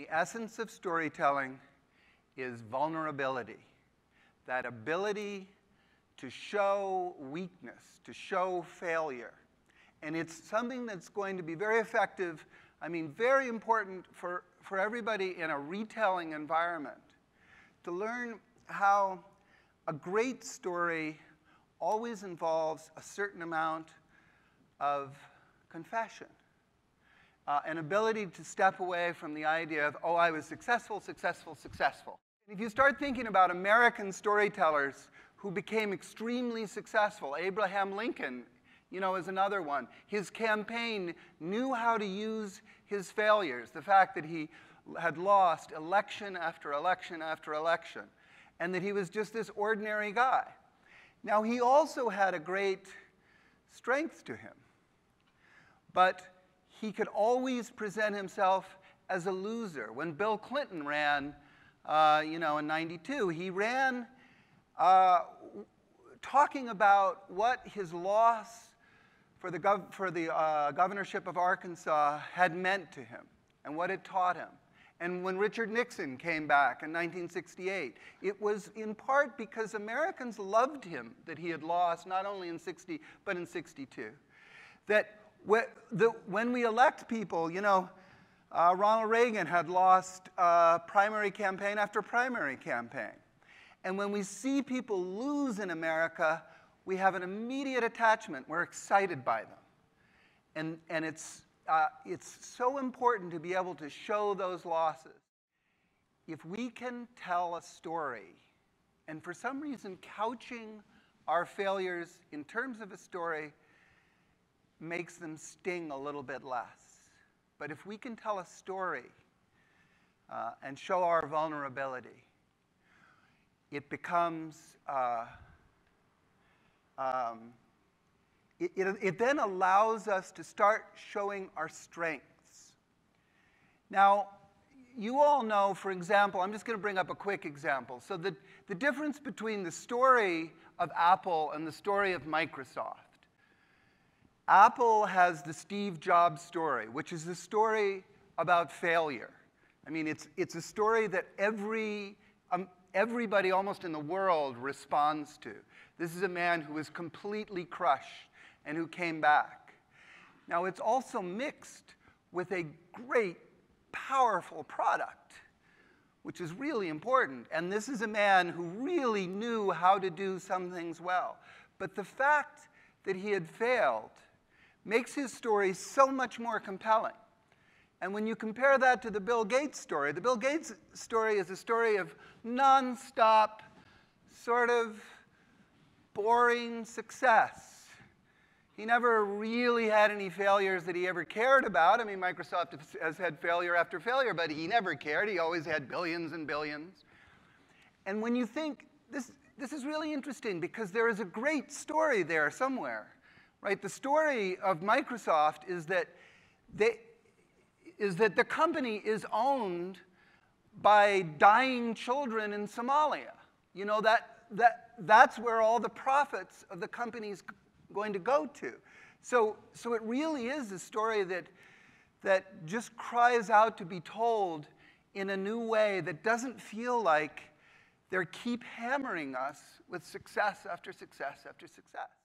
The essence of storytelling is vulnerability, that ability to show weakness, to show failure. And it's something that's going to be very effective, I mean, very important for, for everybody in a retelling environment to learn how a great story always involves a certain amount of confession. Uh, an ability to step away from the idea of, oh, I was successful, successful, successful. If you start thinking about American storytellers who became extremely successful, Abraham Lincoln, you know, is another one. His campaign knew how to use his failures, the fact that he had lost election after election after election, and that he was just this ordinary guy. Now, he also had a great strength to him, but he could always present himself as a loser. When Bill Clinton ran, uh, you know, in 92, he ran uh, talking about what his loss for the, gov- for the uh, governorship of Arkansas had meant to him and what it taught him. And when Richard Nixon came back in 1968, it was in part because Americans loved him that he had lost not only in 60, but in 62. That when we elect people, you know, uh, Ronald Reagan had lost uh, primary campaign after primary campaign. And when we see people lose in America, we have an immediate attachment. We're excited by them. And, and it's, uh, it's so important to be able to show those losses. If we can tell a story, and for some reason, couching our failures in terms of a story makes them sting a little bit less. But if we can tell a story uh, and show our vulnerability, it becomes. Uh, um, it, it, it then allows us to start showing our strengths. Now, you all know, for example, I'm just going to bring up a quick example. So, the, the difference between the story of Apple and the story of Microsoft. Apple has the Steve Jobs story, which is a story about failure. I mean, it's, it's a story that every, um, everybody almost in the world responds to. This is a man who was completely crushed and who came back. Now, it's also mixed with a great, powerful product, which is really important. And this is a man who really knew how to do some things well. But the fact that he had failed makes his story so much more compelling. And when you compare that to the Bill Gates story, the Bill Gates story is a story of nonstop, sort of boring success. He never really had any failures that he ever cared about. I mean, Microsoft has had failure after failure, but he never cared. He always had billions and billions. And when you think, this, this is really interesting because there is a great story there somewhere, right? The story of Microsoft is that, they, is that the company is owned by dying children in Somalia. You know, that, that, that's where all the profits of the company's going to go to. So, so it really is a story that, that just cries out to be told in a new way that doesn't feel like they keep hammering us with success after success after success.